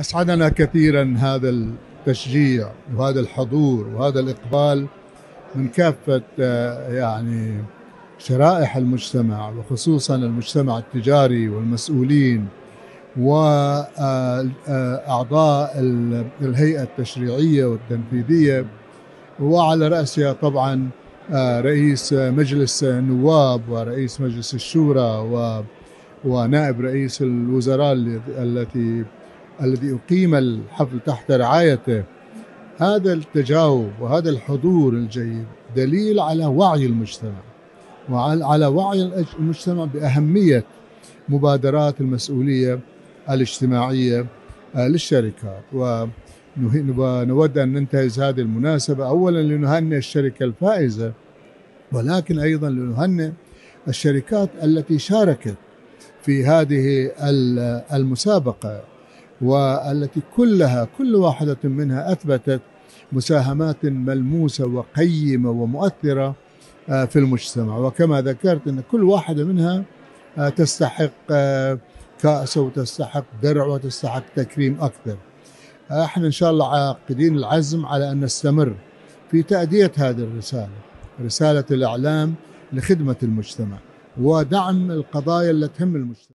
أسعدنا كثيرا هذا التشجيع وهذا الحضور وهذا الإقبال من كافة آه، يعني شرائح المجتمع وخصوصا المجتمع التجاري والمسؤولين وأعضاء الهيئة التشريعية والتنفيذية وعلى رأسها طبعا آه، رئيس مجلس النواب ورئيس مجلس الشورى ونائب رئيس الوزراء التي الذي أقيم الحفل تحت رعايته هذا التجاوب وهذا الحضور الجيد دليل على وعي المجتمع وعلى وعي المجتمع بأهمية مبادرات المسؤولية الاجتماعية آه، للشركات. ونود أن ننتهز هذه المناسبة. أولا لنهنئ الشركة الفائزة ولكن أيضا لنهنئ الشركات التي شاركت في هذه المسابقة. والتي كلها كل واحدة منها أثبتت مساهمات ملموسة وقيمة ومؤثرة آه، في المجتمع. وكما ذكرت أن كل واحدة منها آه، تستحق آه، كأس وتستحق درع وتستحق تكريم أكثر. إحنا إن شاء الله عاقدين العزم على أن نستمر في تأدية هذه الرسالة رسالة الإعلام لخدمة المجتمع ودعم القضايا التي تهم المجتمع.